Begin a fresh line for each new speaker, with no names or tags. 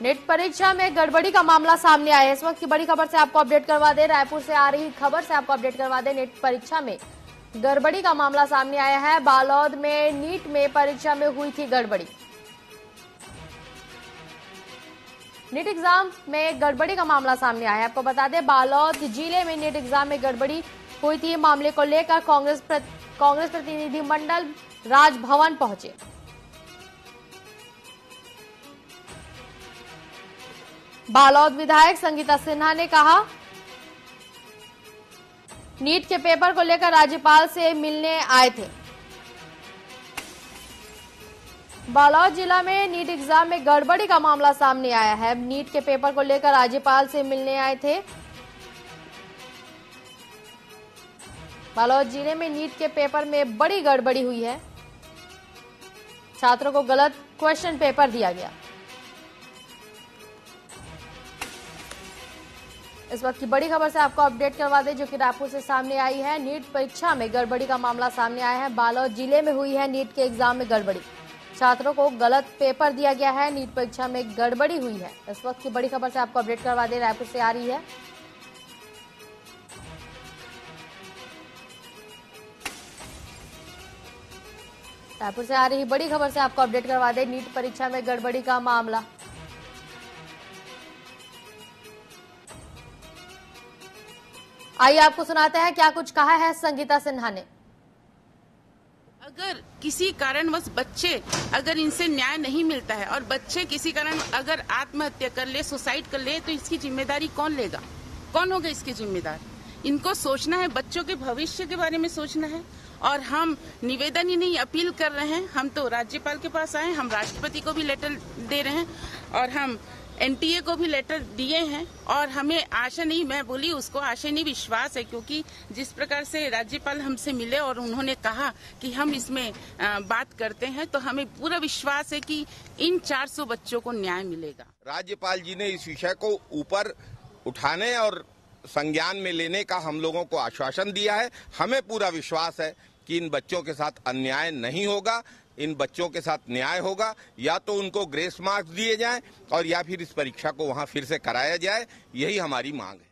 Net परीक्षा में गड़बड़ी का मामला सामने आया है। इस वक्त की बड़ी खबर से आपको अपडेट करवा दे। रायपुर से आ रही खबर से आपको अपडेट करवा दे। नेट परीक्षा में गड़बड़ी का मामला सामने आया है। बालौद में नीट में परीक्षा में हुई थी गड़बड़ी। नीट एग्ज़ाम में गड़बड़ी का मामला सामने आया है। आपको बता दें, बालौद ज़िले में नीट एग्ज़ाम में गड़बड़ी हुई थी। मामले को लेकर कांग्रेस कांग्रेस प्रतिनिधि मंडल राजभवन पहुँचे। बालौद विधायक संगीता सिन्हा ने कहा, नीट के पेपर को लेकर राज्यपाल से मिलने आए थे। बालौद जिला में नीट एग्ज़ाम में गड़बड़ी का मामला सामने आया है। नीट के पेपर को लेकर राज्यपाल से मिलने आए थे। बालौद ज़िले में नीट के पेपर में बड़ी गड़बड़ी हुई है। छात्रों को गलत क्वेश्चन पेपर दिया गया। इस वक्त की बड़ी खबर से आपको अपडेट करवा दें, जो कि रायपुर से सामने आई है नीट परीक्षा में गड़बड़ी का मामला सामने आया है। बालोद ज़िले में हुई है नीट के एग्ज़ाम में गड़बड़ी। छात्रों को गलत पेपर दिया गया है, नीट परीक्षा में गड़बड़ी हुई है। इस वक्त की बड़ी खबर से आपको अपडेट करवा दें, रायपुर से आ रही है। रायपुर से आ रही बड़ी खबर से आपको अपडेट करवा दें, नीट परीक्षा में गड़बड़ी का मामला। आइए आपको सुनाते हैं क्या कुछ कहा है संगीता सिन्हा ने।
अगर किसी कारणवश बच्चे, अगर इनसे न्याय नहीं मिलता है और बच्चे किसी कारण अगर आत्महत्या कर ले, सुसाइड कर ले तो इसकी ज़िम्मेदारी कौन लेगा? कौन होगा इसकी जिम्मेदार? इनको सोचना है, बच्चों के भविष्य के बारे में सोचना है और हम निवेदन ही नहीं, अपील कर रहे हैं। हम तो राज्यपाल के पास आए, हम राष्ट्रपति को भी लेटर दे रहे हैं और हम एनटीए को भी लेटर दिए हैं और हमें आशा नहीं, मैं बोली उसको आशा नहीं, विश्वास है क्योंकि जिस प्रकार से राज्यपाल हमसे मिले और उन्होंने कहा कि हम इसमें बात करते हैं तो हमें पूरा विश्वास है कि इन 400 बच्चों को न्याय मिलेगा।
राज्यपाल जी ने इस विषय को ऊपर उठाने और संज्ञान में लेने का हम लोगों को आश्वासन दिया है। हमें पूरा विश्वास है कि इन बच्चों के साथ अन्याय नहीं होगा। इन बच्चों के साथ न्याय होगा, या तो उनको ग्रेस मार्क्स दिए जाएँ और या फिर इस परीक्षा को वहाँ फिर से कराया जाए, यही हमारी मांग है।